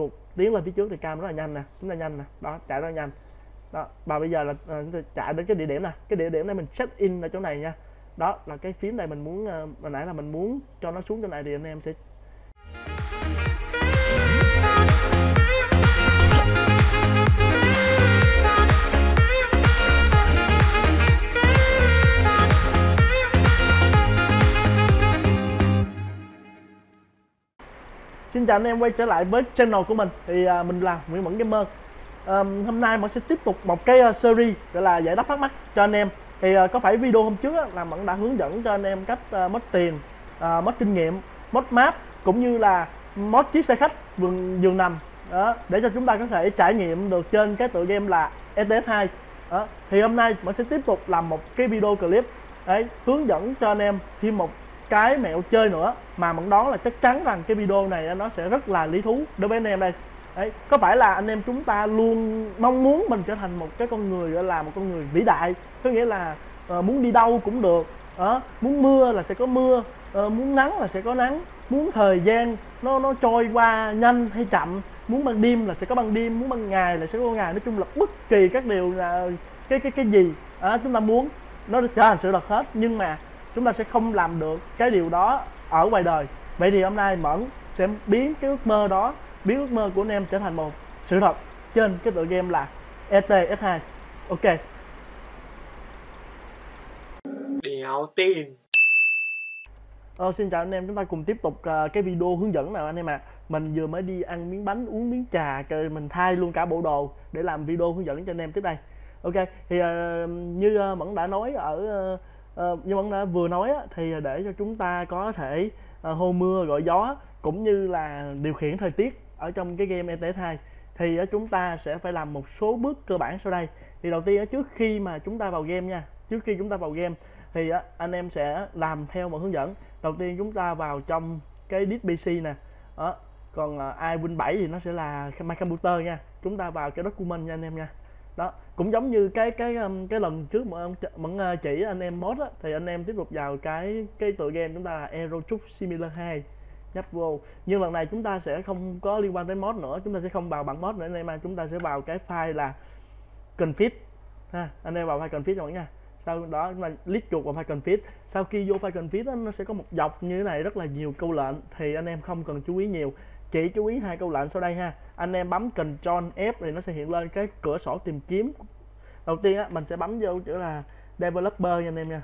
chuột tiến lên phía trước thì cam rất là nhanh nè chúng ta nhanh nè. Đó chạy rất là nhanh. Đó và bây giờ là ờ, chúng ta chạy đến cái địa điểm nè cái địa điểm này mình check in ở chỗ này nha. Đó là cái phím này mình muốn ờ, hồi nãy là mình muốn cho nó xuống chỗ này thì anh em sẽ Xin chào anh em quay trở lại với channel của mình. Thì à, mình là Nguyễn Mẫn Gamer. À, hôm nay Mẫn sẽ tiếp tục một cái uh, series gọi là giải đáp thắc mắc cho anh em. Thì à, có phải video hôm trước á, là Mẫn đã hướng dẫn cho anh em cách uh, mất tiền uh, mất kinh nghiệm mất map cũng như là mod chiếc xe khách vườn giường nằm đó, để cho chúng ta có thể trải nghiệm được trên cái tựa game là ETS2 đó. thì hôm nay Mẫn sẽ tiếp tục làm một cái video clip đấy hướng dẫn cho anh em thêm một cái mẹo chơi nữa mà mẫn đoán là chắc chắn rằng cái video này nó sẽ rất là lý thú đối với anh em đây. Đấy có phải là anh em chúng ta luôn mong muốn mình trở thành một cái con người gọi là một con người vĩ đại? Có nghĩa là uh, muốn đi đâu cũng được đó muốn mưa là sẽ có mưa uh, muốn nắng là sẽ có nắng muốn thời gian nó nó trôi qua nhanh hay chậm muốn ban đêm là sẽ có ban đêm muốn ban ngày là sẽ có ngày. Nói chung là bất kỳ các điều là cái cái cái gì uh, chúng ta muốn nó trở thành sự thật hết. Nhưng mà chúng ta sẽ không làm được cái điều đó ở ngoài đời vậy thì hôm nay mẫn sẽ biến cái ước mơ đó biến ước mơ của anh em trở thành một sự thật trên cái tựa game là ETS2 ok đéo tin Ờ, xin chào anh em, chúng ta cùng tiếp tục uh, cái video hướng dẫn nào anh em ạ. À. Mình vừa mới đi ăn miếng bánh, uống miếng trà, rồi mình thay luôn cả bộ đồ để làm video hướng dẫn cho anh em tiếp đây. Ok, thì uh, như uh, Mẫn đã nói ở uh, Ờ, như bạn đã vừa nói á, thì để cho chúng ta có thể ờ, hô mưa gọi gió cũng như là điều khiển thời tiết ở trong cái game ETS2 thì ờ, chúng ta sẽ phải làm một số bước cơ bản sau đây. Thì đầu tiên trước khi mà chúng ta vào game nha trước khi chúng ta vào game thì anh em sẽ làm theo một hướng dẫn. Đầu tiên chúng ta vào trong cái disk PC nè đó còn uh, ai win 7 thì nó sẽ là my computer nha. Chúng ta vào cái document nha anh em nha đó cũng giống như cái cái um, cái lần trước mà ông vẫn ờ, chỉ anh em mod á thì anh em tiếp tục vào cái cái tựa game chúng ta là Aero Truck Simulator 2 nhấp vô. Nhưng lần này chúng ta sẽ không có liên quan tới mod nữa chúng ta sẽ không vào bản mod nữa anh em mà chúng ta sẽ vào cái file là config ha anh em vào file config rồi nha. Sau đó chúng ta click chuột vào file config. Sau khi vô file config đó, nó sẽ có một dọc như thế này rất là nhiều câu lệnh thì anh em không cần chú ý nhiều chỉ chú ý hai câu lệnh sau đây ha anh em bấm Ctrl F thì nó sẽ hiện lên cái cửa sổ tìm kiếm. Đầu tiên á mình sẽ bấm vô chữ là developer nha anh em nha.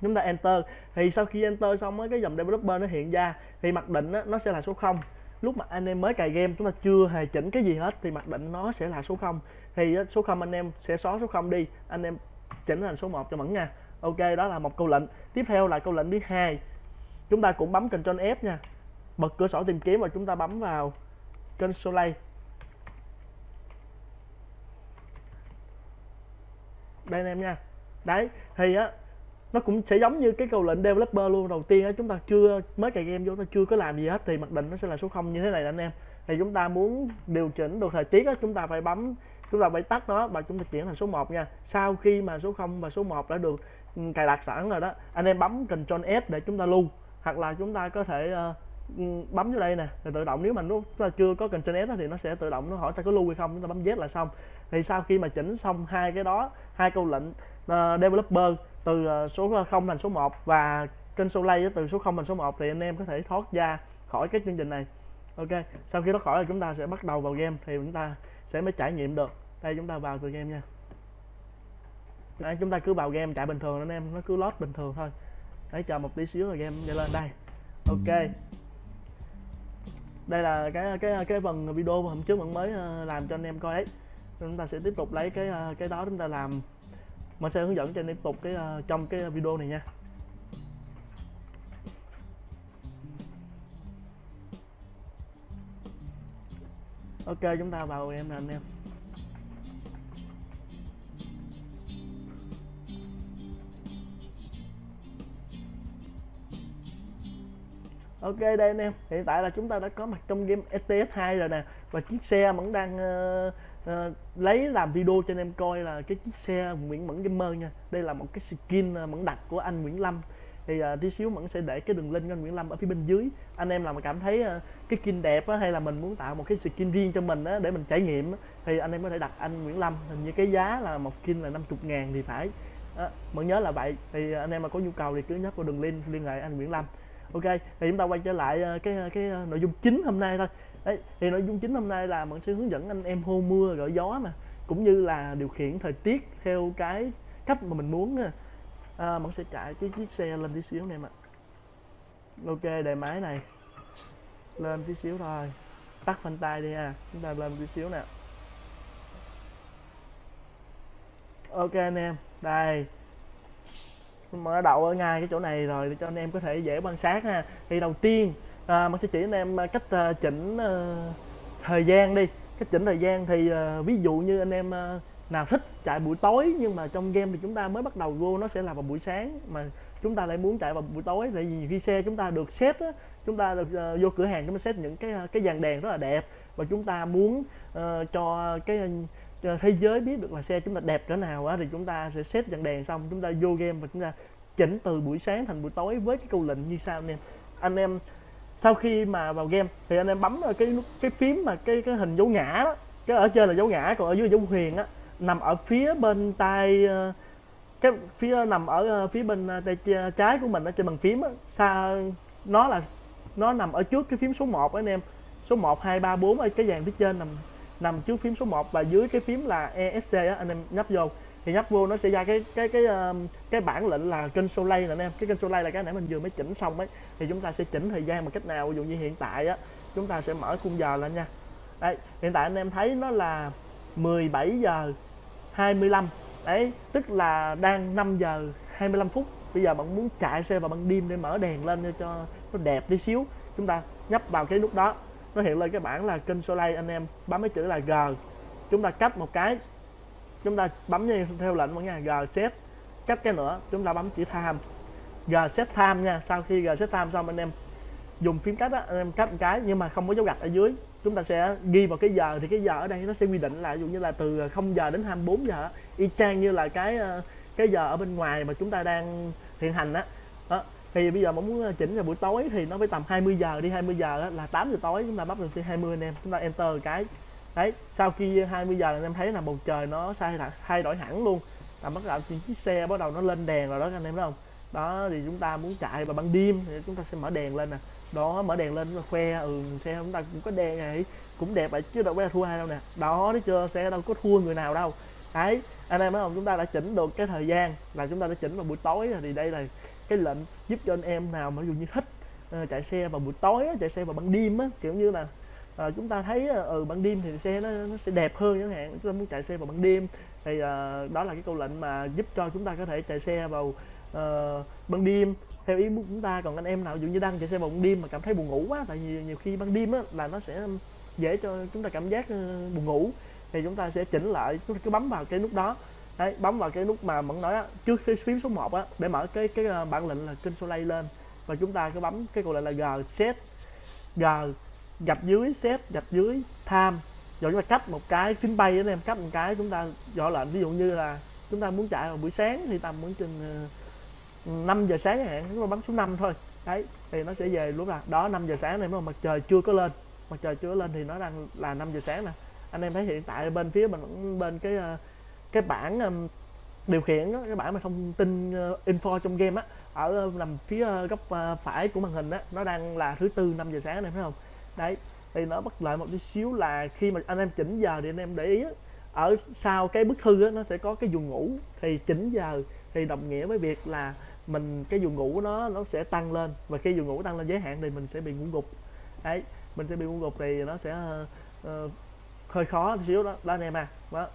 Chúng ta enter. Thì sau khi enter xong á cái dòng developer nó hiện ra thì mặc định á, nó sẽ là số 0 lúc mà anh em mới cài game chúng ta chưa hề chỉnh cái gì hết thì mặc định nó sẽ là số 0 thì á, số 0 anh em sẽ xóa số 0 đi. Anh em chỉnh thành số 1 cho mẫn nha. Ok đó là một câu lệnh. Tiếp theo là câu lệnh thứ hai. Chúng ta cũng bấm Ctrl F nha. Bật cửa sổ tìm kiếm và chúng ta bấm vào console đây anh em nha. Đấy thì á nó cũng sẽ giống như cái câu lệnh developer luôn. Đầu tiên á chúng ta chưa mới cài game vô chúng ta chưa có làm gì hết thì mặc định nó sẽ là số 0 như thế này anh em. Thì chúng ta muốn điều chỉnh được thời tiết á chúng ta phải bấm chúng ta phải tắt nó và chúng ta chuyển thành số 1 nha. Sau khi mà số 0 và số 1 đã được ừ, cài đặt sẵn rồi đó anh em bấm Ctrl S để chúng ta lưu hoặc là chúng ta có thể uh, Ừ, bấm vô đây nè thì tự động nếu mà nó ta chưa có cần trên S thì nó sẽ tự động nó hỏi ta có lưu hay không chúng ta bấm Z là xong. Thì sau khi mà chỉnh xong hai cái đó hai câu lệnh uh, developer từ ờ, số 0 thành số 1 và kênh Soleil từ số 0 thành số 1 thì anh em có thể thoát ra khỏi cái chương trình này. Ok sau khi thoát khỏi thì chúng ta sẽ bắt đầu vào game thì chúng ta sẽ mới trải nghiệm được. Đây chúng ta vào từ game nha. Đấy, chúng ta cứ vào game chạy bình thường anh em nó cứ load bình thường thôi. Đấy chờ một tí xíu rồi game chạy lên đây. Ok đây là cái cái cái phần video mà hôm trước vẫn mới ờ, làm cho anh em coi ấy. Chúng ta sẽ tiếp tục lấy cái ờ, cái đó chúng ta làm. Mình sẽ hướng dẫn cho anh em tiếp tục cái ờ, trong cái video này nha. Ok, chúng ta vào em nè anh em. Ok đây anh em. Hiện tại là chúng ta đã có mặt trong game STS 2 rồi nè. Và chiếc xe vẫn đang uh, uh, lấy làm video cho anh em coi là cái chiếc xe Nguyễn Mẫn Gamer nha. Đây là một cái skin ờ, mẫn đặt của anh Nguyễn Lâm. Thì uh, tí xíu vẫn sẽ để cái đường link cho anh Nguyễn Lâm ở phía bên dưới. Anh em nào mà cảm thấy uh, cái skin đẹp á, hay là mình muốn tạo một cái skin riêng cho mình á, để mình trải nghiệm á, thì anh em có thể đặt anh Nguyễn Lâm. Hình như cái giá là một skin là 50 ngàn thì phải. Đó, mẫn nhớ là vậy. Thì anh em mà có nhu cầu thì cứ nhấp vào đường link liên hệ anh Nguyễn Lâm ok thì chúng ta quay trở lại ờ, cái ờ, cái ờ, nội dung chính hôm nay thôi. Đấy thì nội dung chính hôm nay là mình sẽ hướng dẫn anh em hô mưa gọi gió mà cũng như là điều khiển thời tiết theo cái cách mà mình muốn nè. À, mình sẽ chạy cái chiếc xe lên tí xíu này mà ok đề máy này. Lên tí xíu thôi. Tắt phanh tay đi ha. Chúng ta lên tí xíu nè. Ok anh em đây mở đã đậu ở ngay cái chỗ này rồi để cho anh em có thể dễ quan sát ha. Thì đầu tiên à, mình sẽ chỉ anh em à, cách à, chỉnh à, thời gian đi. Cách chỉnh thời gian thì à, ví dụ như anh em à, nào thích chạy buổi tối nhưng mà trong game thì chúng ta mới bắt đầu vô nó sẽ là vào buổi sáng. Mà chúng ta lại muốn chạy vào buổi tối tại vì khi xe chúng ta được set á, chúng ta được uh, vô cửa hàng chúng ta set những cái à, cái dàn đèn rất là đẹp. Và chúng ta muốn uh, cho cái thế giới biết được là xe chúng ta đẹp cỡ nào á, thì chúng ta sẽ xếp dàn đèn xong, chúng ta vô game và chúng ta chỉnh từ buổi sáng thành buổi tối với cái câu lệnh như sau anh em anh em, sau khi mà vào game thì anh em bấm cái cái phím mà cái cái hình dấu ngã đó. Cái ở trên là dấu ngã, còn ở dưới là dấu huyền á. Nằm ở phía bên tay ờ, cái phía, nằm ở ờ, phía bên ờ, tay trái của mình ở trên bàn phím á. Xa nó là, nó nằm ở trước cái phím số 1 anh em. Số 1 2 3 4 ở cái dàn phía trên nằm nằm trước phím số 1 và dưới cái phím là ESC á, anh em nhấp vô. Thì nhấp vô nó sẽ ra cái cái cái cái bản lệnh là kênh Soleil nè anh em. Cái kênh Soleil là cái nãy mình vừa mới chỉnh xong ấy. Thì chúng ta sẽ chỉnh thời gian bằng cách nào? Ví dụ như hiện tại á, chúng ta sẽ mở khung giờ lên nha. Đây, hiện tại anh em thấy nó là 17 giờ 25 đấy, tức là đang 5 giờ 25 phút. Bây giờ bạn muốn chạy xe vào ban đêm để mở đèn lên cho nó đẹp đi xíu. Chúng ta nhấp vào cái nút đó nó hiện lên cái bảng là kênh Soleil anh em, bấm cái chữ là G. Chúng ta cách một cái, chúng ta bấm như theo lệnh mọi nhà G set. Cách cái nữa, chúng ta bấm chữ time G set time nha, sau khi G set time xong anh em dùng phím cách á, anh em cách một cái nhưng mà không có dấu gạch ở dưới. Chúng ta sẽ ghi vào cái giờ thì cái giờ ở đây nó sẽ quy định là ví dụ như là từ 0 giờ đến 24 giờ y chang như là cái ờ, cái giờ ở bên ngoài mà chúng ta đang hiện hành á. Đó thì bây giờ mà muốn ờ, chỉnh vào buổi tối thì nó phải tầm 20 giờ đi 20 giờ là 8 giờ tối chúng ta bắt được tới 20 anh em, chúng ta enter cái. Đấy, sau khi 20 giờ anh em thấy là bầu trời nó sai thay đổi hẳn luôn. Là bắt đầu chiếc xe bắt đầu nó lên đèn rồi đó, anh em thấy không? Đó, thì chúng ta muốn chạy vào ban đêm thì chúng ta sẽ mở đèn lên nè. Đó, mở đèn lên mà khoe ừ xe chúng ta cũng có đèn này, cũng đẹp vậy, chứ đâu phải là thua ai đâu nè. Đó, thấy chưa? Xe đâu có thua người nào đâu. Đấy, anh em thấy không? Chúng ta đã chỉnh được cái thời gian là chúng ta đã chỉnh vào buổi tối thì đây là cái lệnh giúp cho anh em nào mà ví dụ như thích uh, chạy xe vào buổi tối chạy xe vào ban đêm á kiểu như là uh, chúng ta thấy ở ừ, ban đêm thì xe nó, nó sẽ đẹp hơn chẳng hạn chúng ta muốn chạy xe vào ban đêm thì uh, đó là cái câu lệnh mà giúp cho chúng ta có thể chạy xe vào uh, ban đêm. Theo ý muốn chúng ta còn anh em nào ví dụ như đang chạy xe vào ban đêm mà cảm thấy buồn ngủ quá tại vì nhiều khi ban đêm á là nó sẽ dễ cho chúng ta cảm giác uh, buồn ngủ thì chúng ta sẽ chỉnh lại chúng ta cứ bấm vào cái nút đó đấy bấm vào cái nút mà vẫn nói á, trước cái phím số 1 á để mở cái cái ờ, bản lệnh là kênh Soleil lên. Và chúng ta cứ bấm cái gọi là G set G gạch dưới set gạch dưới time rồi chúng ta cách một cái phím bay anh em cách một cái chúng ta gọi lệnh. Ví dụ như là chúng ta muốn chạy vào buổi sáng thì tầm muốn chừng ờ, 5 giờ sáng hạn chúng ta bấm số 5 thôi. Đấy thì nó sẽ về lúc là đó 5 giờ sáng này mà mặt trời chưa có lên. Mặt trời chưa lên thì nó đang là 5 giờ sáng nè. Anh em thấy hiện tại bên phía bên bên cái uh, cái bảng um, điều khiển đó, cái bảng mà thông tin uh, info trong game á ở uh, nằm phía uh, góc uh, phải của màn hình á nó đang là thứ tư 5 giờ sáng anh em thấy không? Đấy thì nó bất lợi một tí xíu là khi mà anh em chỉnh giờ thì anh em để ý á, ở sau cái bức thư á, nó sẽ có cái vùng ngủ. Thì chỉnh giờ thì đồng nghĩa với việc là mình cái vùng ngủ của nó nó sẽ tăng lên và khi vùng ngủ tăng lên giới hạn thì mình sẽ bị ngủ gục. Đấy mình sẽ bị ngủ gục thì nó sẽ uh, uh, hơi khó một xíu đó. Đó anh em à đó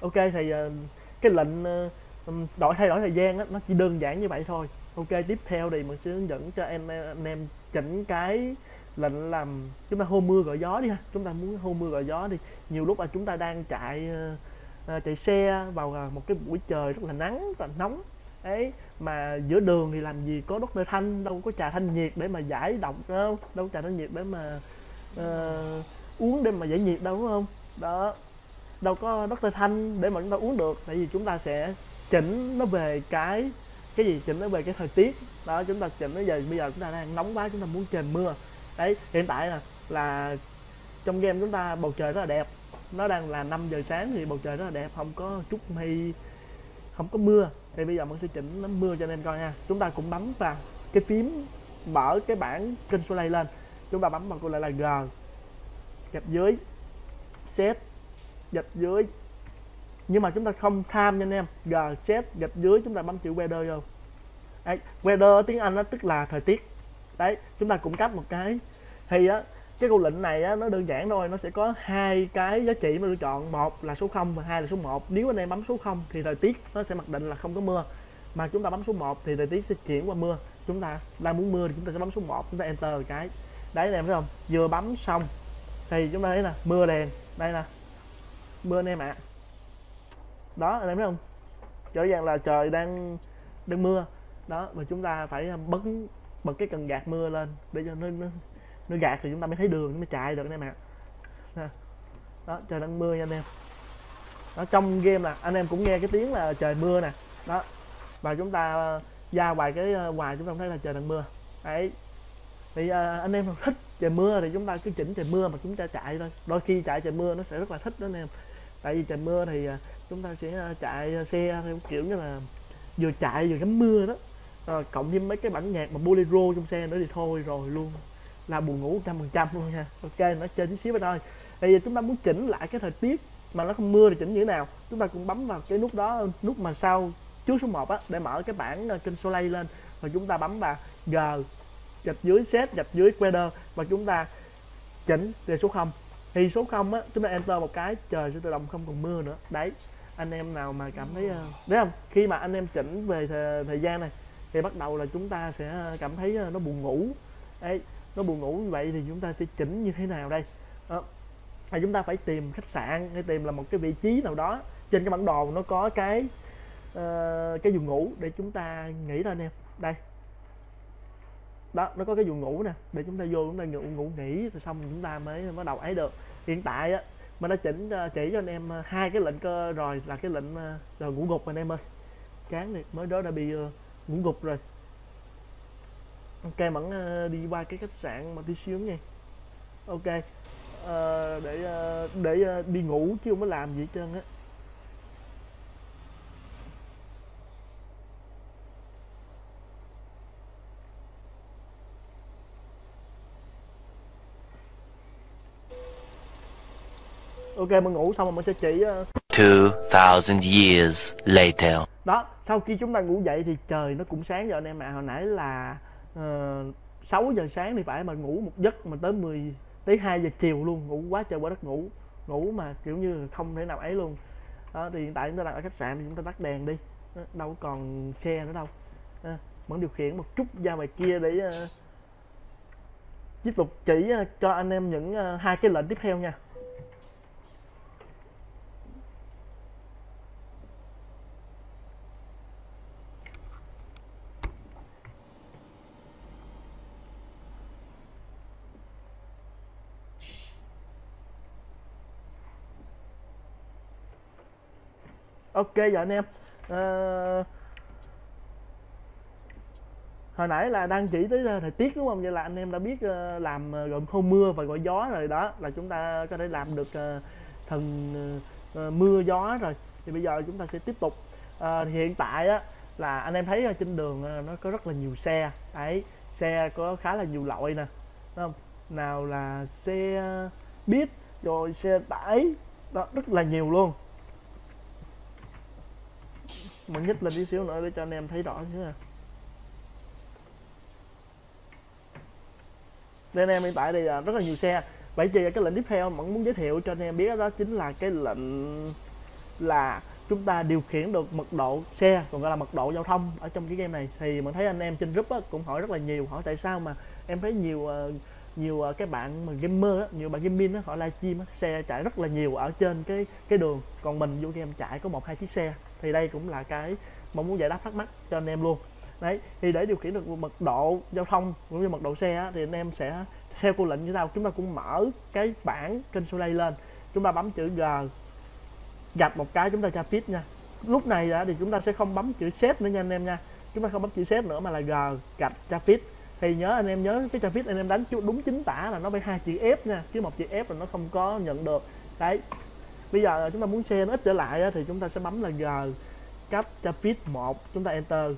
ok thì uh, cái lệnh uh, đổi thay đổi thời gian đó, nó chỉ đơn giản như vậy thôi. Ok tiếp theo thì mình sẽ hướng dẫn cho em anh em chỉnh cái lệnh làm chúng ta hô mưa gọi gió đi ha. Chúng ta muốn hô mưa gọi gió đi nhiều lúc là chúng ta đang chạy uh, chạy xe vào một cái buổi trời rất là nắng và nóng. Ấy mà giữa đường thì làm gì có đốt nơi thanh đâu có trà thanh nhiệt để mà giải độc đâu đâu có trà thanh nhiệt để mà uh, uống để mà giải nhiệt đâu đúng không? Đó đâu có Dr. Thanh để mà chúng ta uống được, tại vì chúng ta sẽ chỉnh nó về cái cái gì, chỉnh nó về cái thời tiết. Đó, chúng ta chỉnh nó về, bây giờ chúng ta đang nóng quá, chúng ta muốn trời mưa. Đấy, hiện tại là là trong game chúng ta bầu trời rất là đẹp. Nó đang là 5 giờ sáng thì bầu trời rất là đẹp, không có chút mây, không có mưa. Thì bây giờ mình sẽ chỉnh nó mưa cho nên coi nha. Chúng ta cũng bấm vào cái phím mở cái bảng kênh Soleil lên. Chúng ta bấm vào gọi là G gạch dưới, set gạch dưới. Nhưng mà chúng ta không tham nha anh em. G set gạch dưới chúng ta bấm chữ weather vô. Đấy, weather tiếng Anh nó tức là thời tiết. Đấy chúng ta cung cấp một cái. Thì á cái câu lệnh này á, nó đơn giản thôi nó sẽ có hai cái giá trị mà lựa chọn. Một là số 0 và hai là số 1 nếu anh em bấm số 0 thì thời tiết nó sẽ mặc định là không có mưa. Mà chúng ta bấm số 1 thì thời tiết sẽ chuyển qua mưa. Chúng ta đang muốn mưa thì chúng ta sẽ bấm số 1 chúng ta enter cái. Đấy anh em thấy không? Vừa bấm xong thì chúng ta thấy là mưa đèn. Đây nè mưa anh em ạ. Đó anh em thấy không? Rõ ràng là trời đang đang mưa. Đó và chúng ta phải à, bấm bật cái cần gạt mưa lên để cho nó nó, nó gạt thì chúng ta mới thấy đường nó mới chạy được anh em ạ. À. đó trời đang mưa nha anh em. Đó trong game là anh em cũng nghe cái tiếng là trời mưa nè. Đó và chúng ta à, ra ngoài cái à, ngoài chúng ta thấy là trời đang mưa. Đấy. Thì uh, anh em thích trời mưa thì chúng ta cứ chỉnh trời mưa mà chúng ta chạy thôi. Đôi khi chạy trời mưa nó sẽ rất là thích đó anh em tại vì trời mưa thì à, chúng ta sẽ à, chạy à, xe theo kiểu như là vừa chạy vừa ngắm mưa đó. À, cộng thêm mấy cái bản nhạc mà bolero trong xe nữa thì thôi rồi luôn. Là buồn ngủ trăm phần trăm luôn nha. Ok nó chơi tí xíu vậy thôi. Bây giờ chúng ta muốn chỉnh lại cái thời tiết mà nó không mưa thì chỉnh như thế nào? Chúng ta cũng bấm vào cái nút đó nút mà sau trước số 1 á để mở cái bảng kênh Soleil lên. Và chúng ta bấm vào G gạch dưới set gạch dưới weather và chúng ta chỉnh về số 0 thì số 0 á chúng ta enter một cái trời sẽ tự động không còn mưa nữa. Đấy anh em nào mà cảm thấy ờ, đấy không? Khi mà anh em chỉnh về thời, thời gian này thì bắt đầu là chúng ta sẽ ờ, cảm thấy ờ, nó buồn ngủ. Đấy nó buồn ngủ như vậy thì chúng ta sẽ chỉnh như thế nào đây? Đó. À, chúng ta phải tìm khách sạn hay tìm là một cái vị trí nào đó trên cái bản đồ nó có cái uh, cái giường ngủ để chúng ta nghỉ thôi anh em. Đây đó nó có cái giường ngủ nè. Để chúng ta vô chúng ta ngủ, ngủ nghỉ rồi xong chúng ta mới bắt đầu ấy được. Hiện tại á mình đã chỉnh ờ, chỉ cho anh em ờ, hai cái lệnh cơ rồi là cái lệnh ờ, rồi ngủ gục anh em ơi. Chán này mới đó đã bị uh, ngủ gục rồi. Ok vẫn uh, đi qua cái khách sạn mà tí xíu nha. Ok uh, để uh, để uh, đi ngủ chứ không có làm gì hết trơn á. Ok mình ngủ xong rồi mình sẽ chỉ uh, 2,000 years later. đó sau khi chúng ta ngủ dậy thì trời nó cũng sáng rồi anh em ạ. Hồi nãy là uh, 6 giờ sáng thì phải mà ngủ một giấc mà tới 10 tới 2 giờ chiều luôn. Ngủ quá trời quá đất ngủ. Ngủ mà kiểu như không thể nào ấy luôn. Đó thì hiện tại chúng ta đang ở khách sạn thì chúng ta tắt đèn đi. Đâu còn xe nữa đâu. À, vẫn điều khiển một chút ra ngoài kia để uh, tiếp tục chỉ cho anh em những uh, hai cái lệnh tiếp theo nha ok giờ anh em. À, hồi nãy là đang chỉ tới ờ, thời tiết đúng không? Vậy là anh em đã biết ờ, làm gồm khô mưa và gọi gió rồi đó. Là chúng ta có thể làm được thần mưa gió rồi. Thì bây giờ chúng ta sẽ tiếp tục. À, thì hiện tại á là anh em thấy trên đường nó có rất là nhiều xe. Ấy xe có khá là nhiều loại nè. Đúng không? Nào là xe buýt rồi xe tải. Đó rất là nhiều luôn mình nhích lên tí xíu nữa để cho anh em thấy rõ chứ. Nè nên anh em hiện tại đây là rất là nhiều xe. Vậy thì cái lệnh tiếp theo mình muốn giới thiệu cho anh em biết đó chính là cái lệnh là chúng ta điều khiển được mật độ xe còn gọi là mật độ giao thông ở trong cái game này. Thì mình thấy anh em trên group á, cũng hỏi rất là nhiều hỏi tại sao mà em thấy nhiều à, nhiều à, cái bạn mà gamer á, nhiều bạn gaming á, họ livestream xe chạy rất là nhiều ở trên cái cái đường. Còn mình vô game chạy có một hai chiếc xe thì đây cũng là cái mong muốn giải đáp thắc mắc cho anh em luôn. Đấy thì để điều khiển được mật độ giao thông cũng như mật độ xe á, thì anh em sẽ theo cô lệnh như sau chúng ta cũng mở cái bảng kênh Soleil lên. Chúng ta bấm chữ G. Gạch một cái chúng ta tra fit nha. Lúc này á, thì chúng ta sẽ không bấm chữ xếp nữa nha anh em nha. Chúng ta không bấm chữ xếp nữa mà là g gạch traffic thì nhớ anh em nhớ cái traffic anh em đánh chữ đúng chính tả là nó phải hai chữ f nha chứ một chữ f là nó không có nhận được. Đấy bây giờ chúng ta muốn xe nó ít trở lại á, thì chúng ta sẽ bấm là g cấp traffic một chúng ta enter.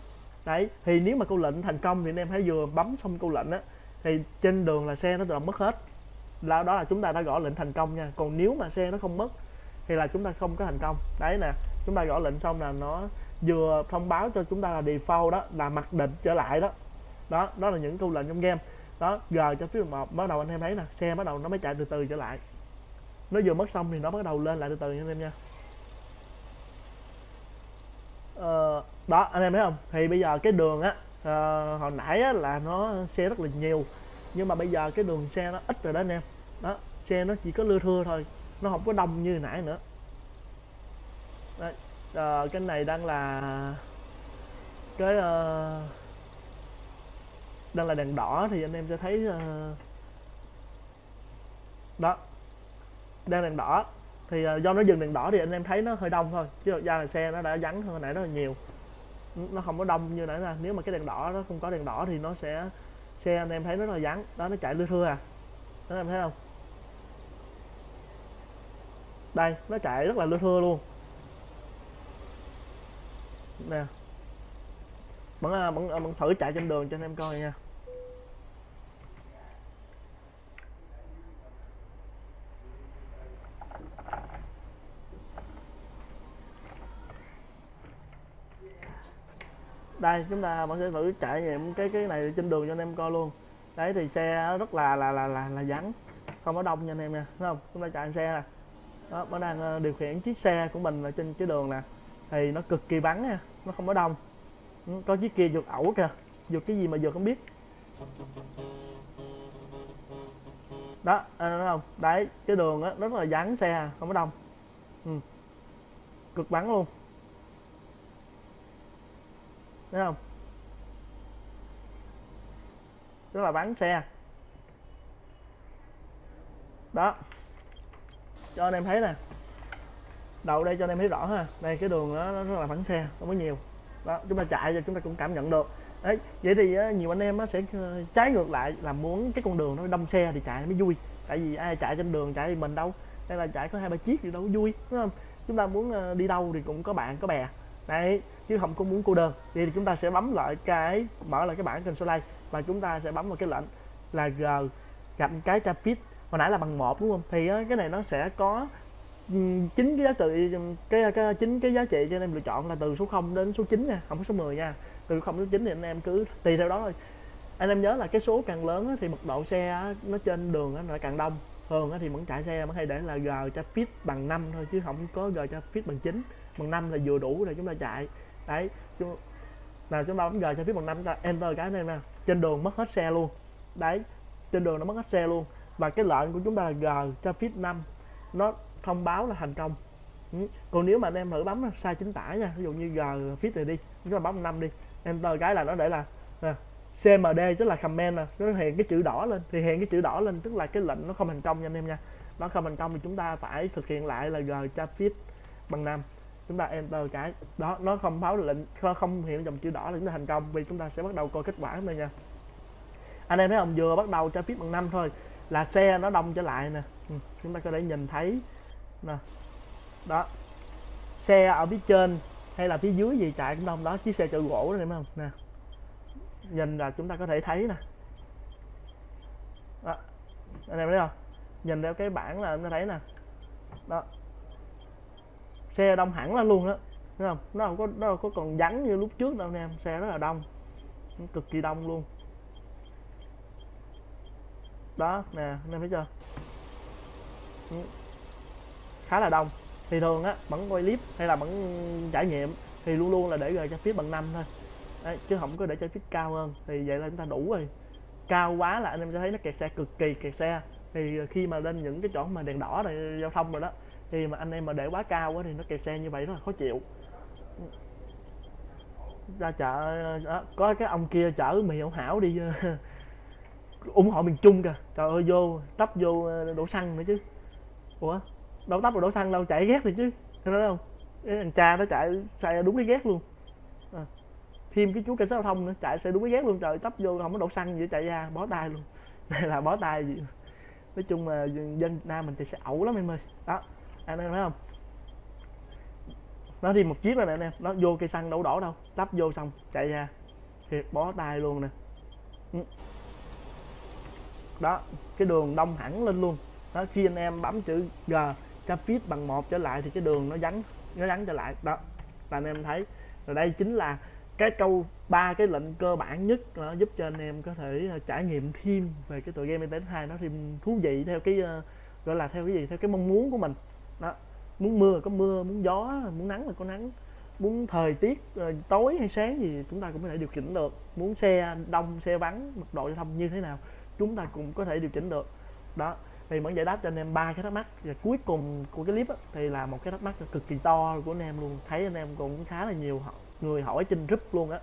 Đấy thì nếu mà câu lệnh thành công thì anh em hãy vừa bấm xong câu lệnh á thì trên đường là xe nó tự động mất hết. Đó, đó là chúng ta đã gõ lệnh thành công nha. Còn nếu mà xe nó không mất thì là chúng ta không có thành công. Đấy nè chúng ta gõ lệnh xong là nó vừa thông báo cho chúng ta là default đó là mặc định trở lại đó. Đó đó là những câu lệnh trong game. Đó g cho phía một bắt đầu anh em thấy nè xe bắt đầu nó mới chạy từ từ trở lại nó vừa mất xong thì nó bắt đầu lên lại từ từ nha anh em nha. Ờ, đó anh em thấy không? Thì bây giờ cái đường á uh, hồi nãy á, là nó xe rất là nhiều. Nhưng mà bây giờ cái đường xe nó ít rồi đó anh em. Đó xe nó chỉ có lưa thưa thôi nó không có đông như nãy nữa. Đấy. Ờ, cái này đang là cái ờ, đang là đèn đỏ thì anh em sẽ thấy ờ, đó đang đèn đỏ thì ờ, do nó dừng đèn đỏ thì anh em thấy nó hơi đông thôi chứ thực ra là xe nó đã vắng hơn hồi nãy rất là nhiều. Nó không có đông như nãy là nếu mà cái đèn đỏ nó không có đèn đỏ thì nó sẽ xe anh em thấy nó rất là vắng. Đó nó chạy lưa thưa à. Anh em thấy không? Đây nó chạy rất là lưa thưa luôn. Nè. Vẫn à, vẫn, à, vẫn thử chạy trên đường cho anh em coi nha. Đây chúng ta bạn sẽ thử trải nghiệm cái cái này trên đường cho anh em coi luôn. Đấy thì xe rất là là là là, là vắng. Không có đông nha anh em nha đúng không? Chúng ta chạy xe nè. Đó nó đang ờ, điều khiển chiếc xe của mình là trên cái đường nè thì nó cực kỳ vắng nha nó không có đông. Ừ, có chiếc kia vượt ẩu kìa vượt cái gì mà vượt không biết. Đó anh thấy không? Đấy cái đường đó rất là vắng xe không có đông. Ừ. cực vắng luôn thấy không? Tức là bán xe. Đó. Cho anh em thấy nè. Đầu đây cho anh em thấy rõ ha. Đây cái đường đó, nó rất là bắn xe không có nhiều. Đó chúng ta chạy cho chúng ta cũng cảm nhận được. Đấy vậy thì nhiều anh em sẽ ờ, trái ngược lại là muốn cái con đường nó đông xe thì chạy mới vui. Tại vì ai chạy trên đường chạy thì mình đâu. Đây là chạy có hai ba chiếc thì đâu có vui đúng không? Chúng ta muốn ờ, đi đâu thì cũng có bạn có bè. Đấy chứ không có muốn cô đơn. Thì chúng ta sẽ bấm lại cái, mở lại cái bảng console và chúng ta sẽ bấm vào cái lệnh là g cạnh cái traffic. Hồi nãy là bằng một, đúng không? Thì ờ, cái này nó sẽ có ừ, chính cái giá trị ừ, cái cái chính cái giá trị cho anh em lựa chọn là từ số 0 đến số 9 nha, không có số 10 nha. Từ 0 đến 9 thì anh em cứ tùy theo đó thôi. Anh em nhớ là cái số càng lớn thì mật độ xe nó trên đường nó càng đông. Thường thì vẫn chạy xe, vẫn hay để là g traffic bằng 5 thôi chứ không có g traffic bằng 9 bằng 5 là vừa đủ để chúng ta chạy đấy chúng, nào chúng ta bấm g traffic bằng năm ta enter cái này nè. Trên đường mất hết xe luôn. Đấy trên đường nó mất hết xe luôn. Và cái lệnh của chúng ta là g phía 5 nó thông báo là thành công. Ừ. còn nếu mà anh em thử bấm sai chính tả nha ví dụ như g fit này đi chúng ta bấm 5 đi. Enter cái là nó để là à, nè, CMD tức là comment nè. Nó hiện cái chữ đỏ lên. Thì hiện cái chữ đỏ lên tức là cái lệnh nó không thành công nha anh em nha. Nó không thành công thì chúng ta phải thực hiện lại là g traffic bằng 5 chúng ta enter ờ, cái đó nó không báo lệnh không- hiện dòng chữ đỏ là chúng ta thành công vì chúng ta sẽ bắt đầu coi kết quả đây nha. Anh em thấy không? Vừa bắt đầu traffic bằng năm thôi là xe nó đông trở lại nè. Ừ, chúng ta có thể nhìn thấy nè. Đó. Xe ở phía trên hay là phía dưới gì chạy cũng đông đó chiếc xe chở gỗ này không? Nè. Nhìn là chúng ta có thể thấy nè. Đó. Anh em thấy không? Nhìn theo cái bảng là chúng ta thấy nè. Đó xe đông hẳn lên luôn đó. Thấy không? Nó không có nó không có còn vắng như lúc trước đâu anh em. Xe rất là đông. Nó cực kỳ đông luôn. Đó nè anh em thấy chưa? Ừ. Khá là đông. Thì thường á vẫn quay clip hay là vẫn trải nghiệm thì luôn luôn là để rồi cho phía bằng năm thôi. Đấy, chứ không có để cho phía cao hơn. Thì vậy là chúng ta đủ rồi. Cao quá là anh em sẽ thấy nó kẹt xe cực kỳ kẹt xe. Thì khi mà lên những cái chỗ mà đèn đỏ này giao thông rồi đó thì mà anh em mà để quá cao quá thì nó kẹt xe như vậy rất là khó chịu. Ra chợ đó, có cái ông kia chở mì hảo hảo đi ờ, ủng hộ miền trung kìa. Trời ơi vô tấp vô ờ, đổ xăng nữa chứ. Ủa đâu tấp rồi đổ xăng đâu chạy ghét rồi chứ. Thấy nói không? Cái thằng cha nó chạy xe đúng cái ghét luôn. À. thêm cái chú cảnh sát giao thông nữa chạy xe đúng cái ghét luôn. Trời tấp vô không có đổ xăng gì chạy ra bó tay luôn. Đây là bó tay gì. Nói chung là dân Nam mình thì sẽ ẩu lắm em ơi. Đó anh em thấy không? Nó đi một chiếc rồi nè, anh em. Nó vô cây xăng đâu đổ đâu. Lắp vô xong, chạy ra. Thì bó tay luôn nè. Ừ. Đó, cái đường đông hẳn lên luôn. Đó, khi anh em bấm chữ G cho fit bằng một trở lại thì cái đường nó vắng nó vắng trở lại. Đó, là anh em thấy. Rồi đây chính là cái câu, ba cái lệnh cơ bản nhất nó giúp cho anh em có thể ờ, trải nghiệm thêm về cái tựa game Internet 2 nó thêm thú vị theo cái ờ, gọi là theo cái gì? Theo cái mong muốn của mình đó. Muốn mưa có mưa muốn gió muốn nắng là có nắng. Muốn thời tiết ờ, tối hay sáng gì chúng ta cũng có thể điều chỉnh được. Muốn xe đông xe vắng mật độ giao thông như thế nào chúng ta cũng có thể điều chỉnh được. Đó. Thì vẫn giải đáp cho anh em ba cái thắc mắc. Và cuối cùng của cái clip á, thì là một cái thắc mắc cực kỳ to của anh em luôn. Thấy anh em cũng khá là nhiều người hỏi trên group luôn á.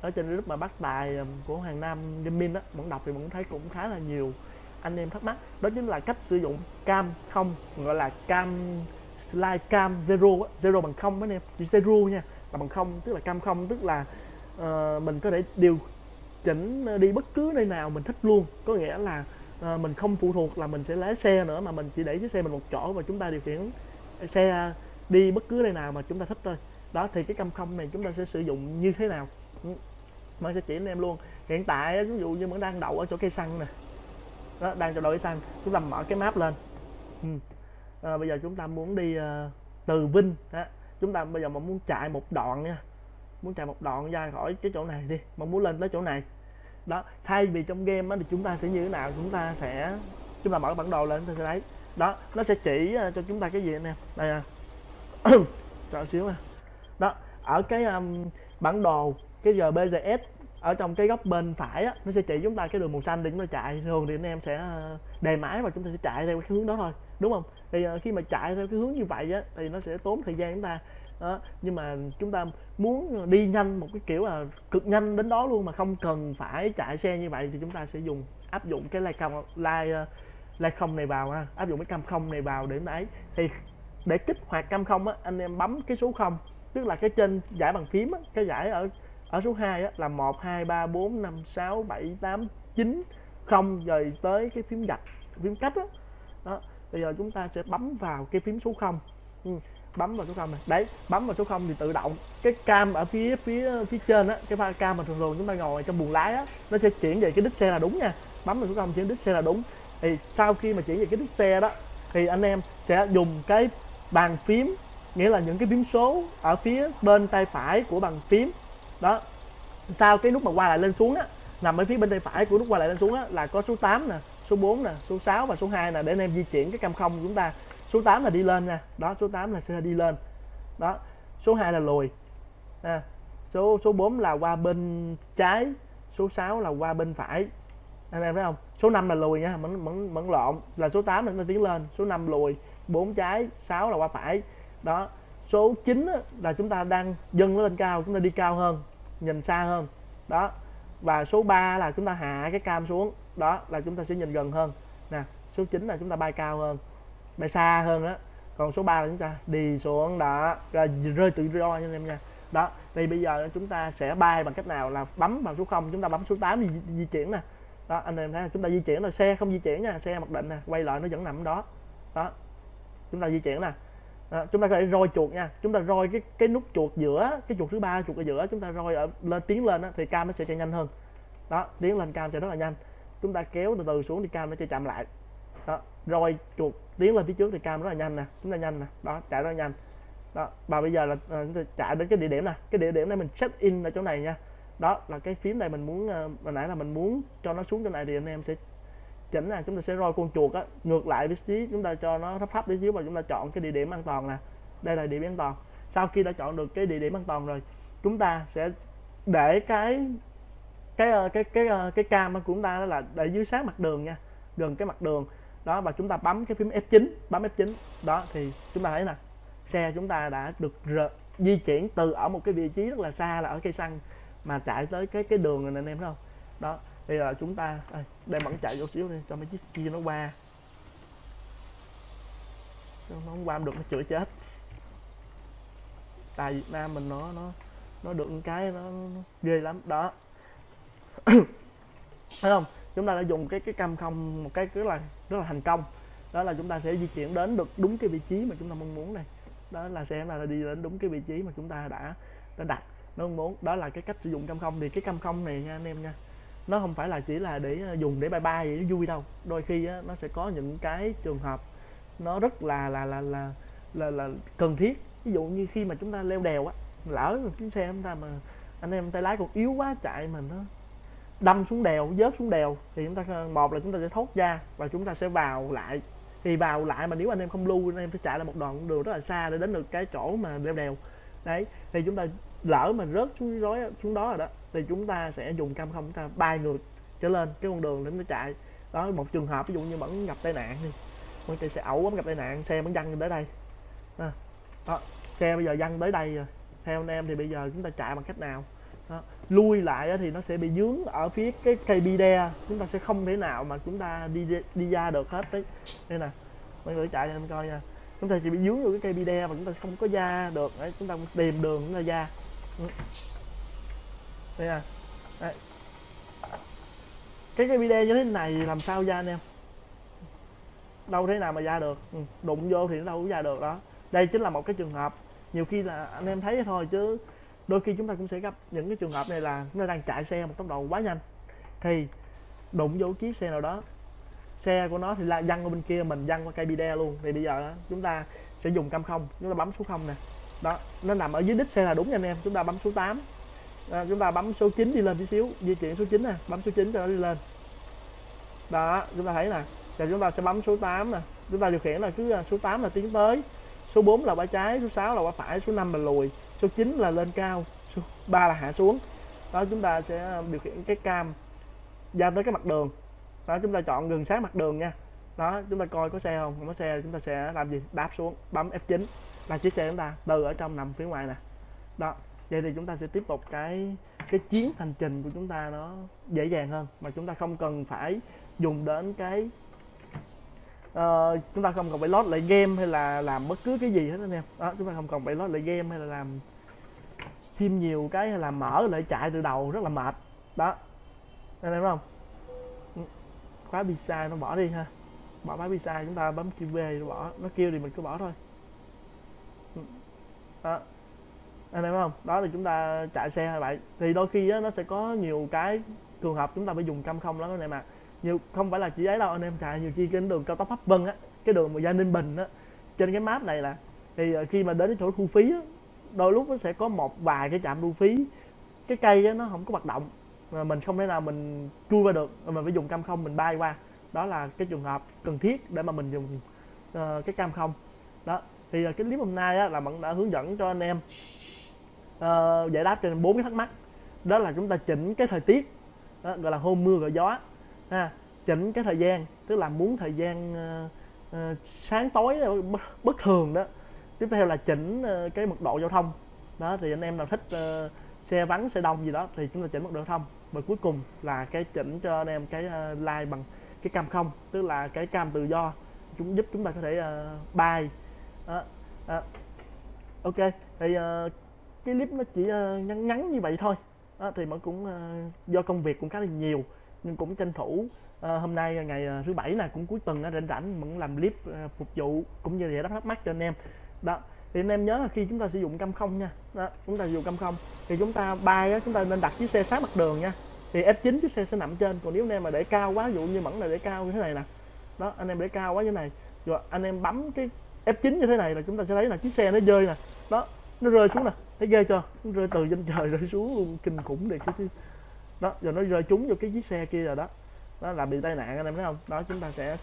Ở trên group mà bắt tài ờ, của hàng nam gaming á vẫn đọc thì vẫn thấy cũng khá là nhiều anh em thắc mắc. Đó chính là cách sử dụng cam không gọi là cam slide cam zero zero bằng không anh em. Chỉ zero nha là bằng không tức là cam không tức là uh, mình có thể điều chỉnh ờ, đi bất cứ nơi nào mình thích luôn. Có nghĩa là uh, mình không phụ thuộc là mình sẽ lái xe nữa mà mình chỉ để chiếc xe mình một chỗ và chúng ta điều khiển xe đi bất cứ nơi nào mà chúng ta thích thôi. Đó thì cái cam không này chúng ta sẽ sử dụng như thế nào? Ừ, mình sẽ chỉ anh em luôn. Hiện tại ví dụ như vẫn đang đậu ở chỗ cây xăng nè đó đang cho đậu sang, chúng ta mở cái map lên. Ừ. à, bây giờ chúng ta muốn đi ờ, từ Vinh đó. chúng ta bây giờ mà muốn chạy một đoạn nha. Muốn chạy một đoạn ra khỏi cái chỗ này đi. Mà muốn lên tới chỗ này. Đó thay vì trong game á thì chúng ta sẽ như thế nào? Chúng ta sẽ chúng ta mở bản đồ lên chúng ta sẽ đó nó sẽ chỉ ờ, cho chúng ta cái gì anh em? Đây à chờ xíu nè đó ở cái um, bản đồ cái giờ BGS ở trong cái góc bên phải á nó sẽ chỉ chúng ta cái đường màu xanh để chúng ta chạy. Thường thì anh em sẽ ờ, đề máy và chúng ta sẽ chạy theo cái hướng đó thôi đúng không? Thì ờ, khi mà chạy theo cái hướng như vậy á thì nó sẽ tốn thời gian chúng ta đó. nhưng mà chúng ta muốn đi nhanh một cái kiểu là cực nhanh đến đó luôn mà không cần phải chạy xe như vậy thì chúng ta sẽ dùng áp dụng cái lai không lai ờ, lai không này vào ha áp dụng cái cam không này vào để đấy thì để kích hoạt cam không á anh em bấm cái số 0 tức là cái trên giải bàn phím á, cái giải ở ở số 2 á, là 1 2 3 4 5 6 7 8 9 0 rồi tới cái phím gạch phím cách á. Đó bây giờ chúng ta sẽ bấm vào cái phím số 0 ừ. bấm vào số 0 này. Đấy bấm vào số 0 thì tự động cái cam ở phía phía phía trên á cái pha cam mà thường thường chúng ta ngồi trong buồng lái á nó sẽ chuyển về cái đích xe là đúng nha. Bấm vào số 0 chuyển đích xe là đúng. Thì sau khi mà chuyển về cái đích xe đó thì anh em sẽ dùng cái bàn phím nghĩa là những cái phím số ở phía bên tay phải của bàn phím đó. Sau cái nút mà qua lại lên xuống á nằm ở phía bên tay phải của nút qua lại lên xuống á là có số 8 nè số 4 nè số 6 và số 2 nè để anh em di chuyển cái cam không của chúng ta. Số 8 là đi lên nè đó số 8 là sẽ đi lên. Đó số 2 là lùi. À, số số 4 là qua bên trái số 6 là qua bên phải. Anh em thấy không? Số 5 là lùi nha mẫn mẫn mẫn lộn. Là số 8 là nó tiến lên số 5 lùi 4 trái 6 là qua phải. Đó số 9 là chúng ta đang dâng nó lên cao chúng ta đi cao hơn nhìn xa hơn. Đó. Và số 3 là chúng ta hạ cái cam xuống. Đó là chúng ta sẽ nhìn gần hơn. Nè số 9 là chúng ta bay cao hơn. Bay xa hơn đó còn số 3 là chúng ta đi xuống. Đó. Rồi rơi tự do nha anh em nha. Đó thì bây giờ chúng ta sẽ bay bằng cách nào là bấm vào số 0 chúng ta bấm số 8 thì di, di chuyển nè. Đó anh em thấy chúng ta di chuyển là xe không di chuyển nha. Xe mặc định nè quay lại nó vẫn nằm đó. Đó. Chúng ta di chuyển nè đó, chúng ta có thể roi chuột nha. Chúng ta roi cái cái nút chuột giữa cái chuột thứ ba chuột ở giữa chúng ta roi ở lên tiến lên đó, thì cam nó sẽ chạy nhanh hơn. Đó tiến lên cam chạy rất là nhanh. Chúng ta kéo từ từ xuống thì cam nó sẽ chậm lại. Đó roi chuột tiến lên phía trước thì cam rất là nhanh nè chúng ta nhanh nè. Đó chạy rất là nhanh. Đó và bây giờ là à, chúng ta chạy đến cái địa điểm nè cái địa điểm này mình check in ở chỗ này nha. Đó là cái phím này mình muốn ờ, hồi nãy là mình muốn cho nó xuống chỗ này thì anh em sẽ chỉnh là chúng ta sẽ roi con chuột á, ngược lại vị trí chúng ta cho nó thấp thấp tí xíu và chúng ta chọn cái địa điểm an toàn nè. Đây là địa điểm an toàn. Sau khi đã chọn được cái địa điểm an toàn rồi, chúng ta sẽ để cái cái ờ, cái cái cái cái cam của chúng ta đó là để dưới sát mặt đường nha, gần cái mặt đường. Đó, và chúng ta bấm cái phím F9 bấm F9 đó, thì chúng ta thấy nè, xe chúng ta đã được di chuyển từ ở một cái vị trí rất là xa là ở cây xăng mà chạy tới cái cái đường này nè, anh em thấy không? Đó bây giờ chúng ta à, đây đem bẩn chạy vô xíu đi cho mấy chiếc kia nó qua. Nó không qua được nó chửi chết. Tại Việt Nam mình nó nó nó được cái nó, nó ghê lắm. Đó. Thấy không? Chúng ta đã dùng cái cái cam không một cái rất là rất là thành công. Đó là chúng ta sẽ di chuyển đến được đúng cái vị trí mà chúng ta mong muốn này đó là sẽ là đi đến đúng cái vị trí mà chúng ta đã đã đặt. Nó mong muốn đó là cái cách sử dụng cam không. Thì cái cam không này nha anh em nha nó không phải là chỉ là để ờ, dùng để bye bye vậy nó vui đâu. Đôi khi á, nó sẽ có những cái trường hợp nó rất là là là là là, là cần thiết. Ví dụ như khi mà chúng ta leo đèo á lỡ mà chuyến xe chúng ta mà anh em tay lái còn yếu quá chạy mà nó đâm xuống đèo vớt xuống đèo thì chúng ta ờ, một là chúng ta sẽ thoát ra và chúng ta sẽ vào lại. Thì vào lại mà nếu anh em không lưu anh em phải chạy lại một đoạn đường rất là xa để đến được cái chỗ mà leo đèo. Đấy thì chúng ta lỡ mà rớt xuống đó xuống đó rồi đó thì chúng ta sẽ dùng cam không? Chúng ta bay ngược trở lên cái con đường để nó chạy. Đó một trường hợp ví dụ như vẫn gặp tai nạn đi. Vẫn chạy xe ẩu vẫn gặp tai nạn xe vẫn văng tới đây. À, đó, xe bây giờ văng tới đây rồi. Theo anh em thì bây giờ chúng ta chạy bằng cách nào? Đó. lui lại thì nó sẽ bị dướng ở phía cái cây bi đe. Chúng ta sẽ không thể nào mà chúng ta đi đi ra được hết đấy. Đây nè mọi người chạy cho em coi nha. Chúng ta chỉ bị dướng vô cái cây bi đe mà chúng ta không có ra được đấy. Chúng ta tìm đường chúng ta ra. Ừ đây à? Đây. cái cái video như thế này làm sao ra anh em? Đâu thế nào mà ra được. Ừ. đụng vô thì nó đâu có ra được đó. Đây chính là một cái trường hợp. Nhiều khi là anh em thấy thôi chứ đôi khi chúng ta cũng sẽ gặp những cái trường hợp này là nó đang chạy xe một tốc độ quá nhanh. Thì đụng vô chiếc xe nào đó xe của nó thì là văng qua bên kia mình văng qua cây bide luôn. Thì bây giờ đó, chúng ta sẽ dùng cam không chúng ta bấm số không nè. Đó nó nằm ở dưới đít xe là đúng nha anh em chúng ta bấm số 8 à, chúng ta bấm số 9 đi lên tí xíu di chuyển số 9 nè bấm số 9 cho nó đi lên. Đó chúng ta thấy nè rồi chúng ta sẽ bấm số 8 nè. Chúng ta điều khiển là cứ à, số 8 là tiến tới số 4 là qua trái số 6 là qua phải số 5 là lùi số 9 là lên cao số 3 là hạ xuống. Đó chúng ta sẽ à, điều khiển cái cam ra tới cái mặt đường. Đó chúng ta chọn gần sát mặt đường nha. Đó chúng ta coi có xe không không có xe chúng ta sẽ làm gì? Đáp xuống bấm F9 là chiếc xe chúng ta từ ở trong nằm phía ngoài nè. Đó vậy thì chúng ta sẽ tiếp tục cái cái chiến hành trình của chúng ta nó dễ dàng hơn mà chúng ta không cần phải dùng đến cái uh, chúng ta không cần phải load lại game hay là làm bất cứ cái gì hết anh em. Đó chúng ta không cần phải load lại game hay là làm thêm nhiều cái hay là mở lại chạy từ đầu rất là mệt. Đó. Anh em thấy không? Ừ. Khóa pizza nó bỏ đi ha. Bỏ khóa pizza chúng ta bấm chữ V nó bỏ. Nó kêu thì mình cứ bỏ thôi. Ừ. Đó anh em không? Đó là chúng ta chạy xe như vậy thì đôi khi á, nó sẽ có nhiều cái trường hợp chúng ta phải dùng cam không lắm anh em ạ. Nhiều không phải là chỉ ấy đâu anh em chạy nhiều chi trên đường cao tốc Pháp Vân á cái đường mà ra Ninh Bình á trên cái map này là thì ờ, khi mà đến cái chỗ thu phí á đôi lúc nó sẽ có một vài cái trạm thu phí. Cái cây á nó không có hoạt động mà mình không thể nào mình chui qua được mà mình phải dùng cam không mình bay qua. Đó là cái trường hợp cần thiết để mà mình dùng uh, cái cam không. Đó thì ờ, cái clip hôm nay á, là bạn đã hướng dẫn cho anh em uh, giải đáp trên bốn cái thắc mắc. Đó là chúng ta chỉnh cái thời tiết đó, gọi là hôm mưa gọi gió ha. Chỉnh cái thời gian tức là muốn thời gian uh, uh, sáng tối bất, bất thường đó. Tiếp theo là chỉnh uh, cái mật độ giao thông. Đó thì anh em nào thích uh, xe vắng xe đông gì đó thì chúng ta chỉnh mật độ giao thông. Và cuối cùng là cái chỉnh cho anh em cái uh, like bằng cái cam không tức là cái cam tự do. Chúng giúp chúng ta có thể uh, bay. Uh, uh, ok thì uh, cái clip nó chỉ ờ, ngắn ngắn như vậy thôi. À, thì mà cũng ờ, do công việc cũng khá là nhiều nhưng cũng tranh thủ à, hôm nay ngày thứ bảy là cũng cuối tuần á, rảnh rảnh vẫn làm clip phục vụ cũng như để đáp thắc mắc cho anh em. Đó thì anh em nhớ là khi chúng ta sử dụng cam không nha. Đó, chúng ta sử dụng cam không thì chúng ta bay á, chúng ta nên đặt chiếc xe sát mặt đường nha. Thì F9 chiếc xe sẽ nằm trên còn nếu anh em mà để cao quá ví dụ như mẫn là để cao như thế này nè. Đó anh em để cao quá như thế này rồi anh em bấm cái F9 như thế này là chúng ta sẽ thấy là chiếc xe nó rơi nè. Đó nó rơi xuống nè. Thấy ghê chưa? Nó rơi từ trên trời rơi xuống luôn kinh khủng để chứ. Đó rồi nó rơi trúng vô cái chiếc xe kia rồi đó. Đó là bị tai nạn anh em thấy không? Đó chúng ta sẽ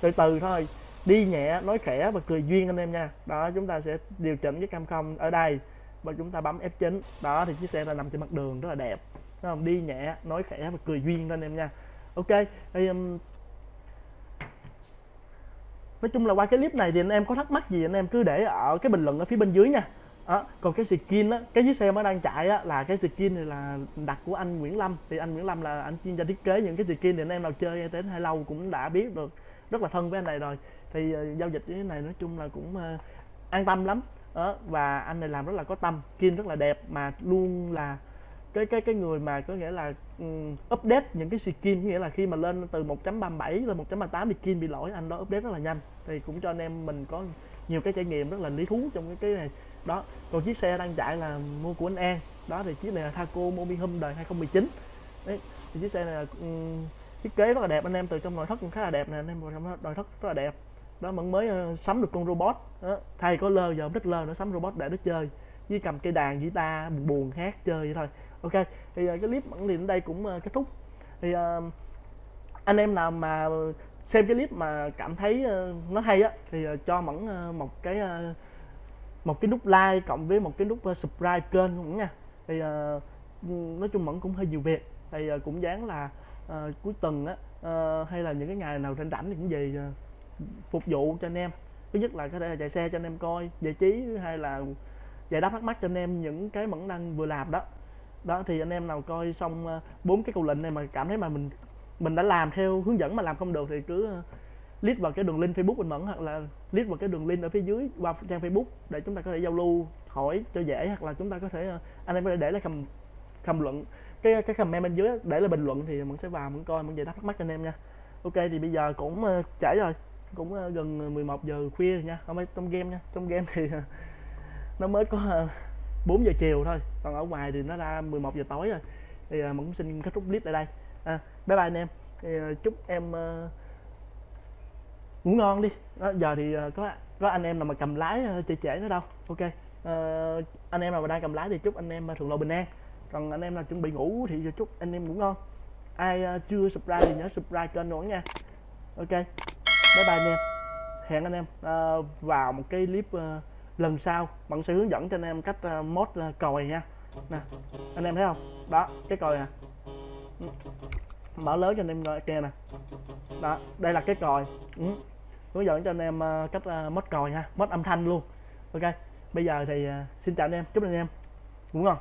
từ từ thôi. Đi nhẹ nói khẽ và cười duyên anh em nha. Đó chúng ta sẽ điều chỉnh cái cam không ở đây và chúng ta bấm F9 đó thì chiếc xe ta nằm trên mặt đường rất là đẹp. Thấy không? Đi nhẹ nói khẽ và cười duyên thôi anh em nha. Ok thì um, nói chung là qua cái clip này thì anh em có thắc mắc gì anh em cứ để ở cái bình luận ở phía bên dưới nha à, còn cái skin á cái chiếc xe mới đang chạy á là cái skin này là đặt của anh Nguyễn Lâm. Thì anh Nguyễn Lâm là anh chuyên gia thiết kế những cái skin thì anh em nào chơi đến hay lâu cũng đã biết được rất là thân với anh này rồi. Thì uh, giao dịch như thế này nói chung là cũng uh, an tâm lắm. Đó và anh này làm rất là có tâm skin rất là đẹp mà luôn là cái cái cái người mà có nghĩa là um, update những cái skin. Nghĩa là khi mà lên từ 1.37 lên 1.38 thì skin bị lỗi anh đó update rất là nhanh. Thì cũng cho anh em mình có nhiều cái trải nghiệm rất là lý thú trong cái cái này đó còn chiếc xe đang chạy là mua của anh An. Đó thì chiếc này là Thaco Mobi Hum đời 2019 đấy thì chiếc xe này là um, thiết kế rất là đẹp. Anh em từ trong nội thất cũng khá là đẹp nè anh em vào trong nội thất rất là đẹp. Đó vẫn mới uh, sắm được con robot. Đó. thay có lơ giờ không thích lơ nữa sắm robot để nó chơi. Với cầm cây đàn guitar buồn buồn hát chơi vậy thôi. Ok thì uh, cái clip bản thì đến đây cũng uh, kết thúc. Thì uh, anh em nào mà xem cái clip mà cảm thấy uh, nó hay á thì uh, cho mẫn uh, một cái uh, một cái nút like cộng với một cái nút ờ, subscribe kênh cũng nha. Thì uh, nói chung vẫn cũng hơi nhiều việc. Thì uh, cũng dáng là uh, cuối tuần á uh, hay là những cái ngày nào rảnh rảnh thì cũng về uh, phục vụ cho anh em. Thứ nhất là có thể là chạy xe cho anh em coi giải trí hay là giải đáp thắc mắc cho anh em những cái mẫn đang vừa làm đó. Đó thì anh em nào coi xong bốn cái câu lệnh này mà cảm thấy mà mình mình đã làm theo hướng dẫn mà làm không được thì cứ click vào cái đường link Facebook mình mẫn hoặc là click vào cái đường link ở phía dưới qua trang Facebook để chúng ta có thể giao lưu hỏi cho dễ hoặc là chúng ta có thể ờ, anh em có thể để lại cầm cầm luận. Cái cái comment bên dưới để lại bình luận thì mình sẽ vào mình coi mình giải đáp thắc mắc cho anh em nha. Ok thì bây giờ cũng uh, trễ rồi cũng uh, gần 11 giờ khuya rồi nha không phải trong game nha trong game thì uh, nó mới có uh, 4 giờ chiều thôi còn ở ngoài thì nó ra 11 giờ tối rồi. Thì uh, mình cũng xin kết thúc clip tại đây. À, bye bye anh em. Thì, uh, chúc em uh, ngủ ngon đi. Đó, giờ thì ờ, có có anh em nào mà cầm lái ờ, trễ trễ nữa đâu. Ok. Uh, anh em nào mà đang cầm lái thì chúc anh em thường thuận lợi bình an. Còn anh em nào chuẩn bị ngủ thì chúc anh em ngủ ngon. Ai uh, chưa subscribe thì nhớ subscribe kênh nữa nha. Ok. Bye bye anh em. Hẹn anh em uh, vào một cái clip uh, lần sau. Bạn sẽ hướng dẫn cho anh em cách uh, mod uh, còi nha. Nè anh em thấy không? Đó cái còi nè. Mở lớn cho anh em kia nè. Đó đây là cái còi. Ừ hướng dẫn cho anh em ờ, cách ờ, mất còi nha mất âm thanh luôn. Ok, bây giờ thì ờ, xin chào anh em, chúc anh em. Ngủ ngon.